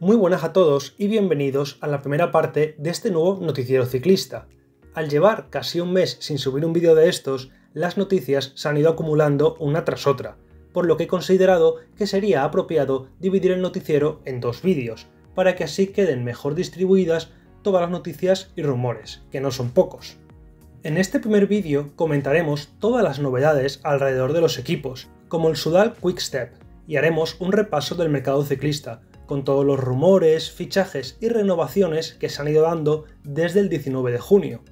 Muy buenas a todos y bienvenidos a la primera parte de este nuevo noticiero ciclista. Al llevar casi un mes sin subir un vídeo de estos, las noticias se han ido acumulando una tras otra, por lo que he considerado que sería apropiado dividir el noticiero en dos vídeos, para que así queden mejor distribuidas todas las noticias y rumores, que no son pocos. En este primer vídeo comentaremos todas las novedades alrededor de los equipos, como el Sudal Quickstep, y haremos un repaso del mercado ciclista, con todos los rumores, fichajes y renovaciones que se han ido dando desde el 19 de junio.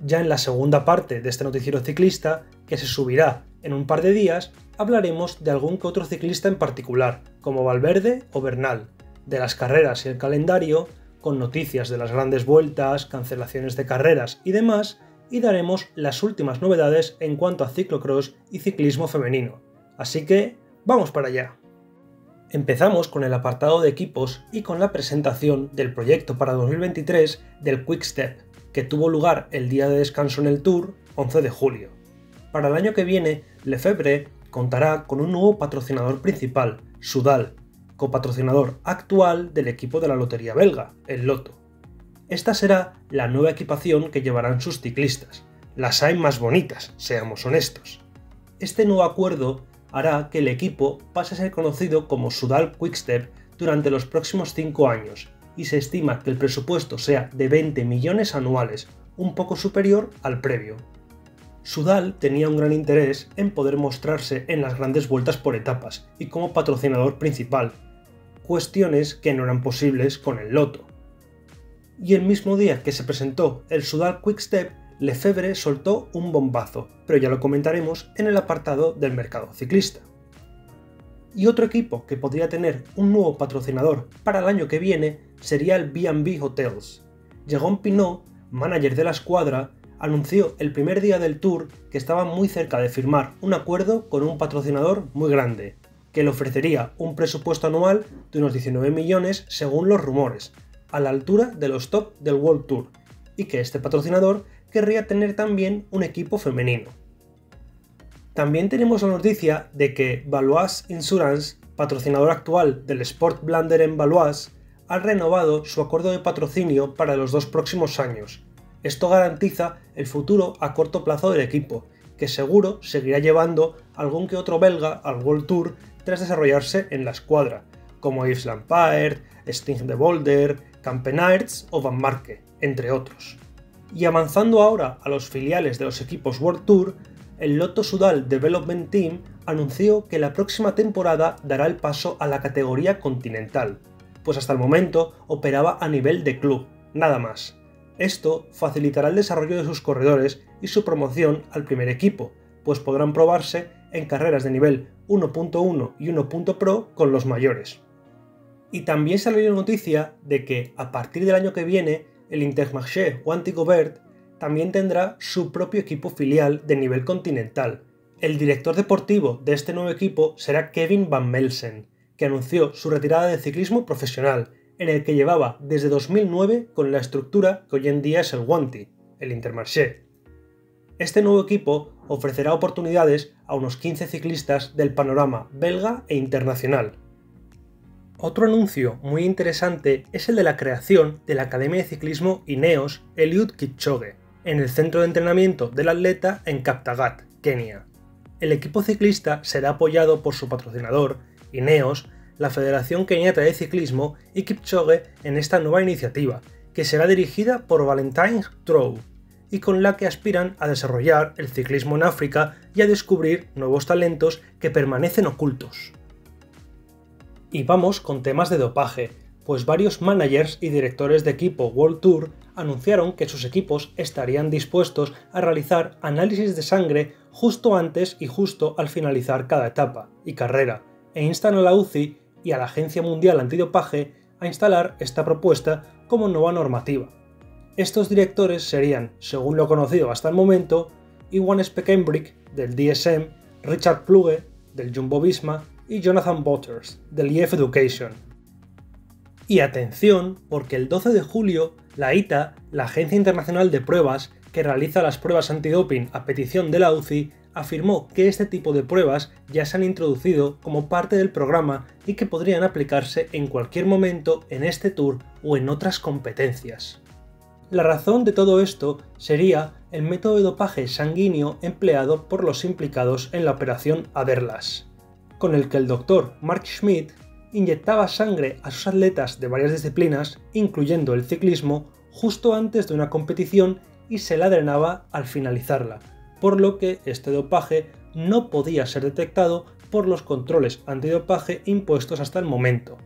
Ya en la segunda parte de este noticiero ciclista, que se subirá en un par de días, hablaremos de algún que otro ciclista en particular, como Valverde o Bernal, de las carreras y el calendario, con noticias de las grandes vueltas, cancelaciones de carreras y demás, y daremos las últimas novedades en cuanto a ciclocross y ciclismo femenino. Así que, vamos para allá. Empezamos con el apartado de equipos y con la presentación del proyecto para 2023 del Quick Step, que tuvo lugar el día de descanso en el Tour, 11 de julio. Para el año que viene, Lefebvre contará con un nuevo patrocinador principal, Sudal, copatrocinador actual del equipo de la lotería belga, el Loto. Esta será la nueva equipación que llevarán sus ciclistas, las hay más bonitas, seamos honestos. Este nuevo acuerdo hará que el equipo pase a ser conocido como Sudal Quickstep durante los próximos 5 años y se estima que el presupuesto sea de 20 millones anuales, un poco superior al previo. Sudal tenía un gran interés en poder mostrarse en las grandes vueltas por etapas y como patrocinador principal, cuestiones que no eran posibles con el Loto. Y el mismo día que se presentó el Sudal Quickstep, Lefebvre soltó un bombazo, pero ya lo comentaremos en el apartado del mercado ciclista. Y otro equipo que podría tener un nuevo patrocinador para el año que viene sería el B&B Hotels. Jérôme Pinot, manager de la escuadra, anunció el primer día del tour que estaba muy cerca de firmar un acuerdo con un patrocinador muy grande, que le ofrecería un presupuesto anual de unos 19 millones según los rumores, a la altura de los top del World Tour, y que este patrocinador querría tener también un equipo femenino. También tenemos la noticia de que Valois Insurance, patrocinador actual del Sport Blander en Valois, ha renovado su acuerdo de patrocinio para los dos próximos años. Esto garantiza el futuro a corto plazo del equipo, que seguro seguirá llevando algún que otro belga al World Tour tras desarrollarse en la escuadra, como Yves Lampaert, Sting de Boulder, Campenaerts o Van Marke, entre otros. Y avanzando ahora a los filiales de los equipos World Tour, el Lotto Sudal Development Team anunció que la próxima temporada dará el paso a la categoría continental, pues hasta el momento operaba a nivel de club, nada más. Esto facilitará el desarrollo de sus corredores y su promoción al primer equipo, pues podrán probarse en carreras de nivel 1.1 y 1.pro con los mayores. Y también salió noticia de que a partir del año que viene el Intermarché o Antigobert también tendrá su propio equipo filial de nivel continental. El director deportivo de este nuevo equipo será Kevin Van Melsen, que anunció su retirada de ciclismo profesional, en el que llevaba desde 2009 con la estructura que hoy en día es el Wanty, el Intermarché. Este nuevo equipo ofrecerá oportunidades a unos 15 ciclistas del panorama belga e internacional, otro anuncio muy interesante es el de la creación de la Academia de Ciclismo Ineos Eliud Kipchoge, en el centro de entrenamiento del atleta en Kaptagat, Kenia. El equipo ciclista será apoyado por su patrocinador, Ineos, la Federación Keniata de Ciclismo y Kipchoge en esta nueva iniciativa, que será dirigida por Valentine Trow y con la que aspiran a desarrollar el ciclismo en África y a descubrir nuevos talentos que permanecen ocultos. Y vamos con temas de dopaje, pues varios managers y directores de equipo World Tour anunciaron que sus equipos estarían dispuestos a realizar análisis de sangre justo antes y justo al finalizar cada etapa y carrera, e instan a la UCI y a la Agencia Mundial Antidopaje a instalar esta propuesta como nueva normativa. Estos directores serían, según lo conocido hasta el momento, Iwan Spekenbrick del DSM, Richard Pluge del Jumbo Visma y Jonathan Butters, del EF Education. Y atención, porque el 12 de julio, la ITA, la Agencia Internacional de Pruebas, que realiza las pruebas antidoping a petición de la UCI, afirmó que este tipo de pruebas ya se han introducido como parte del programa y que podrían aplicarse en cualquier momento en este tour o en otras competencias. La razón de todo esto sería el método de dopaje sanguíneo empleado por los implicados en la operación Aderlas, con el que el doctor Mark Schmidt inyectaba sangre a sus atletas de varias disciplinas, incluyendo el ciclismo, justo antes de una competición y se la drenaba al finalizarla, por lo que este dopaje no podía ser detectado por los controles antidopaje impuestos hasta el momento.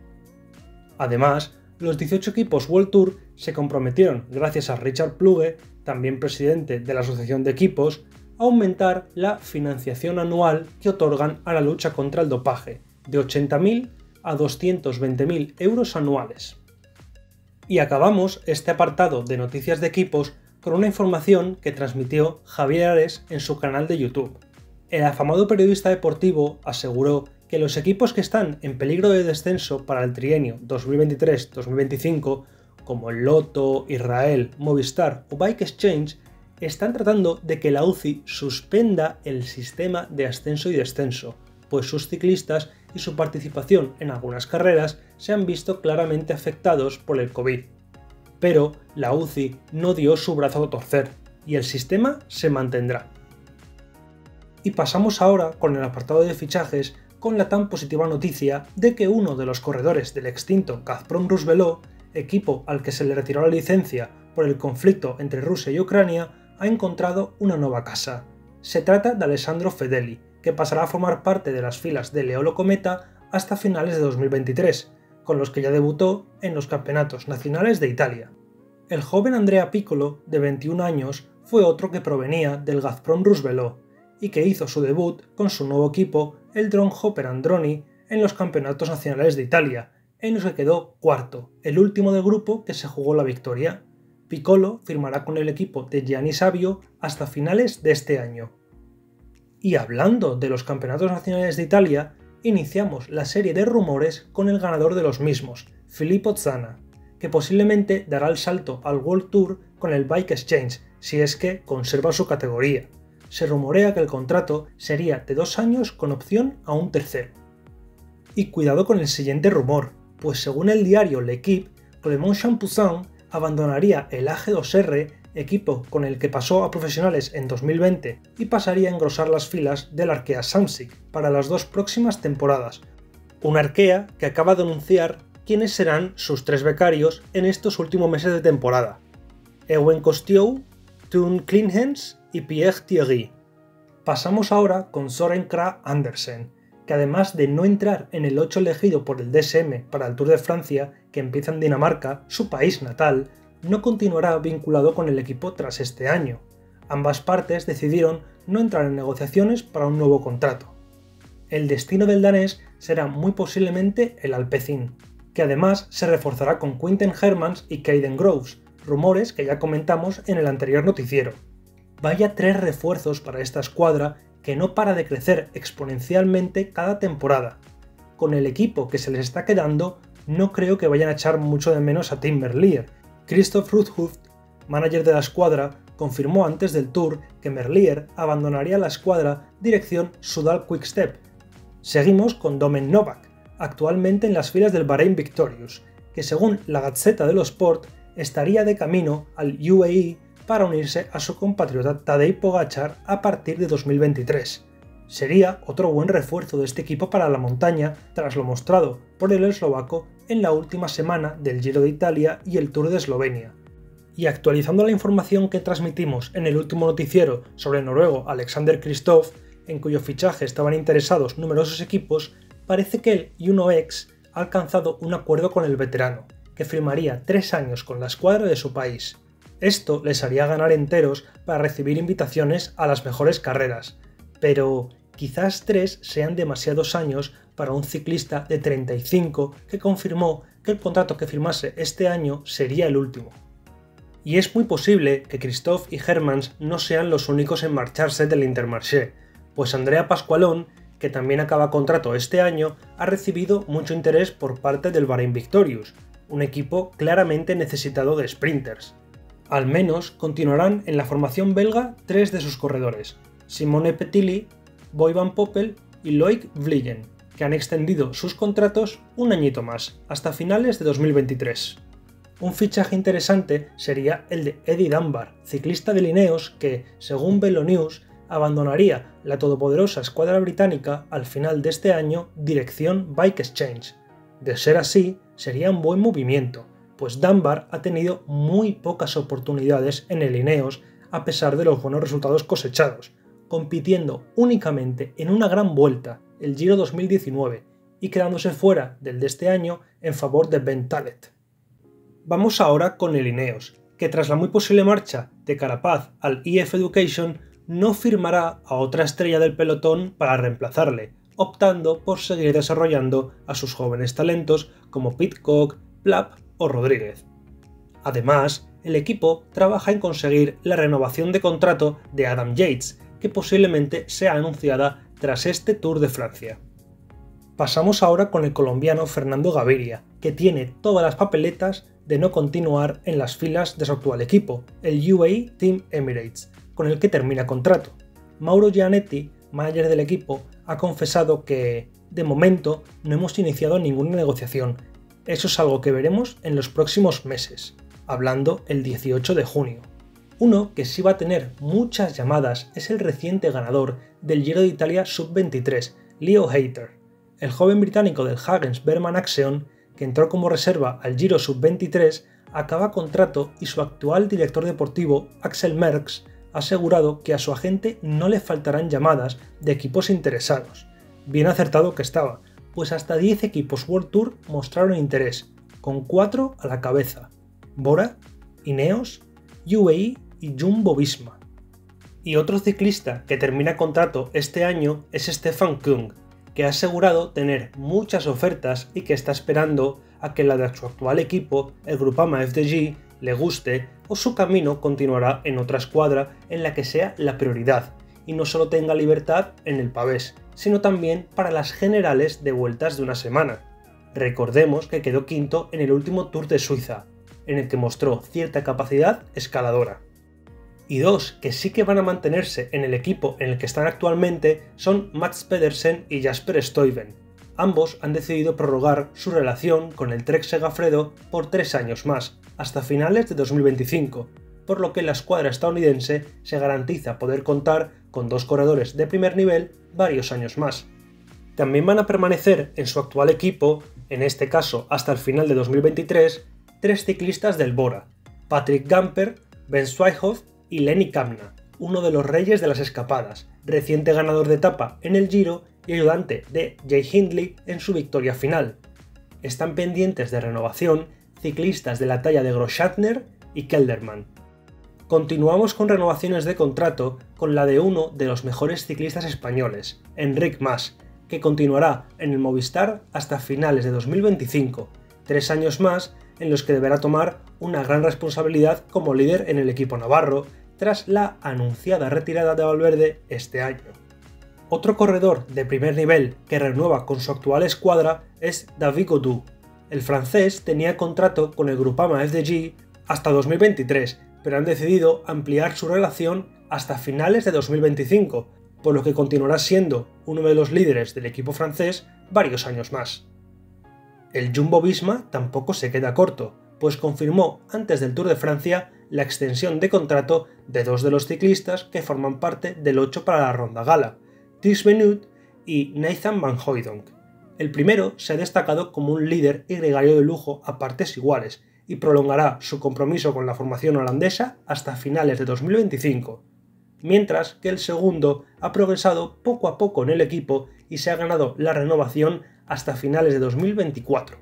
Además, los 18 equipos World Tour se comprometieron, gracias a Richard Pluge, también presidente de la Asociación de Equipos, aumentar la financiación anual que otorgan a la lucha contra el dopaje, de 80.000 a 220.000 euros anuales. Y acabamos este apartado de noticias de equipos con una información que transmitió Javier Ares en su canal de YouTube. El afamado periodista deportivo aseguró que los equipos que están en peligro de descenso para el trienio 2023-2025, como el Loto, Israel, Movistar o Bike Exchange, están tratando de que la UCI suspenda el sistema de ascenso y descenso, pues sus ciclistas y su participación en algunas carreras se han visto claramente afectados por el COVID pero la UCI no dio su brazo a torcer y el sistema se mantendrá. Y pasamos ahora con el apartado de fichajes con la tan positiva noticia de que uno de los corredores del extinto Gazprom Rusvelo, equipo al que se le retiró la licencia por el conflicto entre Rusia y Ucrania, ha encontrado una nueva casa. Se trata de Alessandro Fedeli, que pasará a formar parte de las filas de Leolo Cometa hasta finales de 2023, con los que ya debutó en los campeonatos nacionales de Italia. El joven Andrea Piccolo, de 21 años, fue otro que provenía del Gazprom Rusvelo y que hizo su debut con su nuevo equipo, el Drone Hopper Androni, en los campeonatos nacionales de Italia, en los que quedó cuarto, el último del grupo que se jugó la victoria. Piccolo firmará con el equipo de Gianni Savio hasta finales de este año. Y hablando de los campeonatos nacionales de Italia, iniciamos la serie de rumores con el ganador de los mismos, Filippo Zana, que posiblemente dará el salto al World Tour con el Bike Exchange, si es que conserva su categoría. Se rumorea que el contrato sería de dos años con opción a un tercero. Y cuidado con el siguiente rumor, pues según el diario L'Equipe, Clément Champuzin abandonaría el AG2R equipo con el que pasó a profesionales en 2020 y pasaría a engrosar las filas del Arkea Samsic para las dos próximas temporadas. Un Arkea que acaba de anunciar quiénes serán sus tres becarios en estos últimos meses de temporada. Ewen Costiou, Tun Klinhens y Pierre Thierry. Pasamos ahora con Soren Kra Andersen, que además de no entrar en el 8 elegido por el DSM para el Tour de Francia, que empieza en Dinamarca, su país natal, no continuará vinculado con el equipo tras este año. Ambas partes decidieron no entrar en negociaciones para un nuevo contrato. El destino del danés será muy posiblemente el Alpecin, que además se reforzará con Quinten Hermans y Caden Groves, rumores que ya comentamos en el anterior noticiero. Vaya tres refuerzos para esta escuadra que no para de crecer exponencialmente cada temporada. Con el equipo que se les está quedando, no creo que vayan a echar mucho de menos a Tim Merlier, Christoph Ruthhuft, manager de la escuadra, confirmó antes del tour que Merlier abandonaría la escuadra dirección Sudal Quickstep. Seguimos con Domen Novak, actualmente en las filas del Bahrain Victorious, que según la Gazzetta dello Sport estaría de camino al UAE para unirse a su compatriota Tadej Pogachar a partir de 2023. Sería otro buen refuerzo de este equipo para la montaña tras lo mostrado por el eslovaco en la última semana del Giro de Italia y el Tour de Eslovenia. Y actualizando la información que transmitimos en el último noticiero sobre el noruego Alexander Kristoff, en cuyo fichaje estaban interesados numerosos equipos, parece que el UNOX ha alcanzado un acuerdo con el veterano, que firmaría tres años con la escuadra de su país. Esto les haría ganar enteros para recibir invitaciones a las mejores carreras, pero quizás tres sean demasiados años para un ciclista de 35 que confirmó que el contrato que firmase este año sería el último. Y es muy posible que Christophe y Hermans no sean los únicos en marcharse del Intermarché, pues Andrea Pascualón, que también acaba contrato este año, ha recibido mucho interés por parte del Bahrain Victorious, un equipo claramente necesitado de sprinters. Al menos continuarán en la formación belga tres de sus corredores, Simone Petilli, Boyvan Poppel y Loic Vliegen, que han extendido sus contratos un añito más, hasta finales de 2023. Un fichaje interesante sería el de Eddie Dunbar, ciclista de Lineos que, según Velo News, abandonaría la todopoderosa escuadra británica al final de este año dirección Bike Exchange. De ser así, sería un buen movimiento, pues Dunbar ha tenido muy pocas oportunidades en el Ineos a pesar de los buenos resultados cosechados, compitiendo únicamente en una gran vuelta, el Giro 2019, y quedándose fuera del de este año en favor de Ben Talet. Vamos ahora con el Ineos, que tras la muy posible marcha de Carapaz al EF Education no firmará a otra estrella del pelotón para reemplazarle, optando por seguir desarrollando a sus jóvenes talentos como Pitcock, Plapp o Rodríguez. Además, el equipo trabaja en conseguir la renovación de contrato de Adam Yates, que posiblemente sea anunciada tras este Tour de Francia. Pasamos ahora con el colombiano Fernando Gaviria, que tiene todas las papeletas de no continuar en las filas de su actual equipo, el UAE Team Emirates, con el que termina contrato. Mauro Gianetti, manager del equipo, ha confesado que, de momento, no hemos iniciado ninguna negociación. Eso es algo que veremos en los próximos meses, hablando el 18 de junio. Uno que sí va a tener muchas llamadas es el reciente ganador del Giro de Italia Sub-23, Leo Hayter. El joven británico del Hagens Berman Axion, que entró como reserva al Giro Sub-23, acaba contrato y su actual director deportivo, Axel Merckx, ha asegurado que a su agente no le faltarán llamadas de equipos interesados. Bien acertado que estaba, pues hasta 10 equipos World Tour mostraron interés, con 4 a la cabeza. Bora, Ineos, UAE y Jumbo Visma. Y otro ciclista que termina contrato este año es Stefan Kung, que ha asegurado tener muchas ofertas y que está esperando a que la de su actual equipo, el Grupama FDG, le guste o su camino continuará en otra escuadra en la que sea la prioridad y no solo tenga libertad en el pavés, sino también para las generales de vueltas de una semana. Recordemos que quedó quinto en el último Tour de Suiza, en el que mostró cierta capacidad escaladora. Y dos que sí que van a mantenerse en el equipo en el que están actualmente son Mats Pedersen y Jasper Stuyven. Ambos han decidido prorrogar su relación con el Trek Segafredo por tres años más, hasta finales de 2025, por lo que la escuadra estadounidense se garantiza poder contar con dos corredores de primer nivel varios años más. También van a permanecer en su actual equipo, en este caso hasta el final de 2023, tres ciclistas del Bora, Patrick Gamper, Ben Swyhoff y Lenny Kamna, uno de los reyes de las escapadas, reciente ganador de etapa en el Giro y ayudante de Jay Hindley en su victoria final. Están pendientes de renovación ciclistas de la talla de Groschatner y Kelderman. Continuamos con renovaciones de contrato con la de uno de los mejores ciclistas españoles, Enric Mas, que continuará en el Movistar hasta finales de 2025, tres años más en los que deberá tomar una gran responsabilidad como líder en el equipo navarro tras la anunciada retirada de Valverde este año. Otro corredor de primer nivel que renueva con su actual escuadra es David Godou. El francés tenía contrato con el Grupama FDG hasta 2023, pero han decidido ampliar su relación hasta finales de 2025, por lo que continuará siendo uno de los líderes del equipo francés varios años más. El Jumbo Visma tampoco se queda corto, pues confirmó antes del Tour de Francia la extensión de contrato de dos de los ciclistas que forman parte del 8 para la Ronda Gala, Tis Benut y Nathan Van Hooydonk. El primero se ha destacado como un líder y gregario de lujo a partes iguales y prolongará su compromiso con la formación holandesa hasta finales de 2025, mientras que el segundo ha progresado poco a poco en el equipo y se ha ganado la renovación hasta finales de 2024.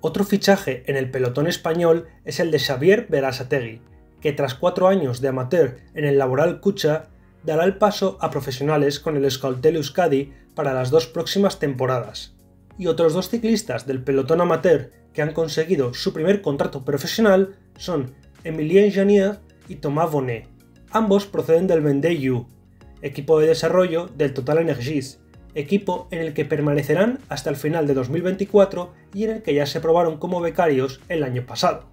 Otro fichaje en el pelotón español es el de Xavier Berasategui, que tras cuatro años de amateur en el Laboral Cucha, dará el paso a profesionales con el Euskaltel Euskadi para las dos próximas temporadas. Y otros dos ciclistas del pelotón amateur que han conseguido su primer contrato profesional son Emilien Janier y Thomas Bonnet. Ambos proceden del Vendée equipo de desarrollo del Total Energies, equipo en el que permanecerán hasta el final de 2024 y en el que ya se probaron como becarios el año pasado.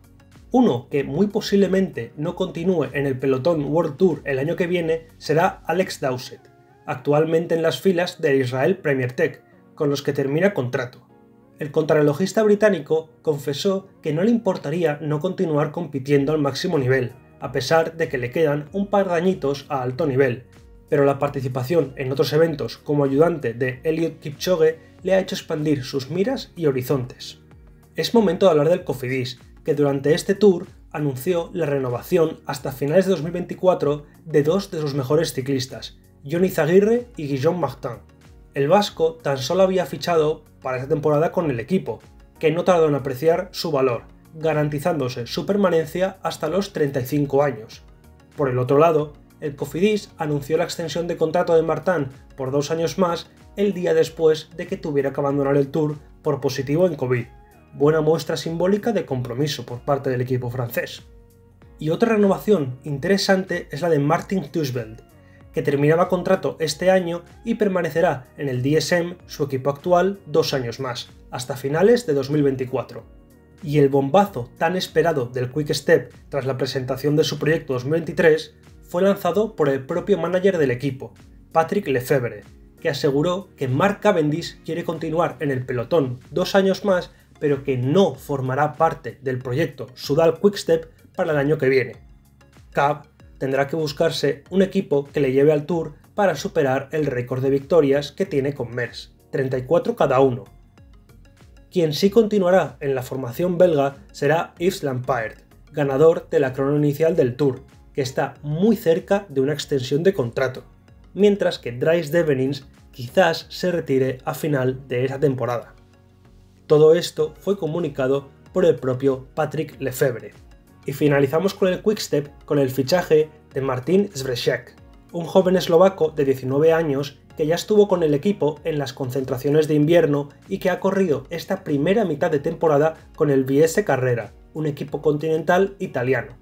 Uno que muy posiblemente no continúe en el pelotón World Tour el año que viene será Alex Dowsett, actualmente en las filas de Israel Premier Tech, con los que termina contrato. El contrarrelojista británico confesó que no le importaría no continuar compitiendo al máximo nivel, a pesar de que le quedan un par de añitos a alto nivel, pero la participación en otros eventos como ayudante de Elliot Kipchoge le ha hecho expandir sus miras y horizontes. Es momento de hablar del Cofidis, que durante este tour anunció la renovación hasta finales de 2024 de dos de sus mejores ciclistas, Johnny Zaguirre y Guillaume Martin. El vasco tan solo había fichado para esta temporada con el equipo, que no tardó en apreciar su valor, garantizándose su permanencia hasta los 35 años. Por el otro lado, el Cofidis anunció la extensión de contrato de Martin por dos años más el día después de que tuviera que abandonar el Tour por positivo en COVID buena muestra simbólica de compromiso por parte del equipo francés. Y otra renovación interesante es la de Martin Tussveld, que terminaba contrato este año y permanecerá en el DSM, su equipo actual, dos años más, hasta finales de 2024. Y el bombazo tan esperado del Quick Step tras la presentación de su proyecto 2023 fue lanzado por el propio manager del equipo, Patrick Lefebvre, que aseguró que Mark Cavendish quiere continuar en el pelotón dos años más pero que no formará parte del proyecto Sudal Quickstep para el año que viene. Cab tendrá que buscarse un equipo que le lleve al Tour para superar el récord de victorias que tiene con Mers, 34 cada uno. Quien sí continuará en la formación belga será Yves Lampaert, ganador de la crono inicial del Tour, que está muy cerca de una extensión de contrato, mientras que Dries Devenins quizás se retire a final de esa temporada. Todo esto fue comunicado por el propio Patrick Lefebvre. Y finalizamos con el Quickstep con el fichaje de Martin Zvrešek, un joven eslovaco de 19 años que ya estuvo con el equipo en las concentraciones de invierno y que ha corrido esta primera mitad de temporada con el Viese Carrera, un equipo continental italiano.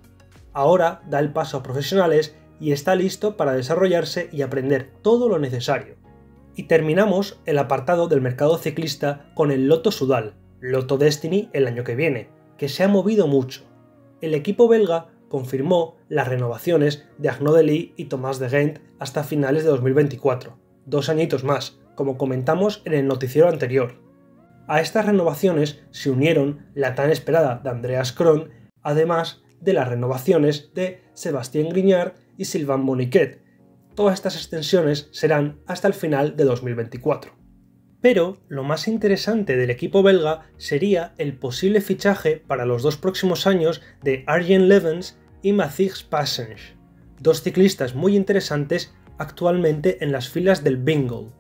Ahora da el paso a profesionales y está listo para desarrollarse y aprender todo lo necesario. Y terminamos el apartado del mercado ciclista con el Lotto Sudal, Lotto Destiny el año que viene, que se ha movido mucho. El equipo belga confirmó las renovaciones de Arnaud Delis y Thomas de Gent hasta finales de 2024, dos añitos más, como comentamos en el noticiero anterior. A estas renovaciones se unieron la tan esperada de Andreas Kron, además de las renovaciones de Sébastien Grignard y Sylvain Moniquet, todas estas extensiones serán hasta el final de 2024. Pero lo más interesante del equipo belga sería el posible fichaje para los dos próximos años de Arjen Levens y Mathis Passenge, dos ciclistas muy interesantes actualmente en las filas del Bingo,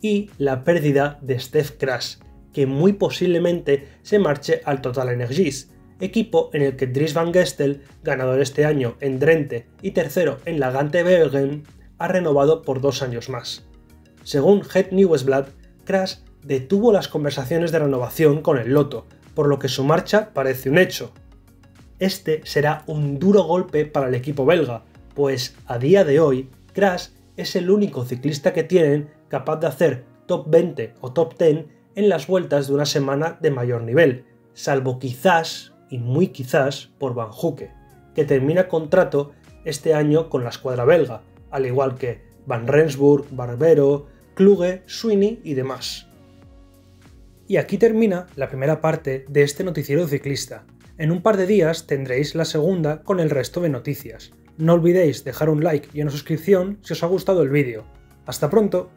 y la pérdida de Steph Kras, que muy posiblemente se marche al Total Energies, equipo en el que Dries Van Gestel, ganador este año en Drenthe y tercero en la Gante Bergen, ha renovado por dos años más. Según Het Nieuwsblad, Crash detuvo las conversaciones de renovación con el Loto, por lo que su marcha parece un hecho. Este será un duro golpe para el equipo belga, pues a día de hoy Crash es el único ciclista que tienen capaz de hacer top 20 o top 10 en las vueltas de una semana de mayor nivel, salvo quizás, y muy quizás, por Van Hoeke, que termina contrato este año con la escuadra belga, al igual que Van Rensburg, Barbero, Kluge, Sweeney y demás. Y aquí termina la primera parte de este noticiero ciclista. En un par de días tendréis la segunda con el resto de noticias. No olvidéis dejar un like y una suscripción si os ha gustado el vídeo. ¡Hasta pronto!